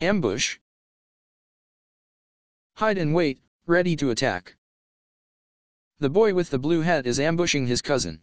Ambush. Hide and wait, ready to attack. The boy with the blue hat is ambushing his cousin.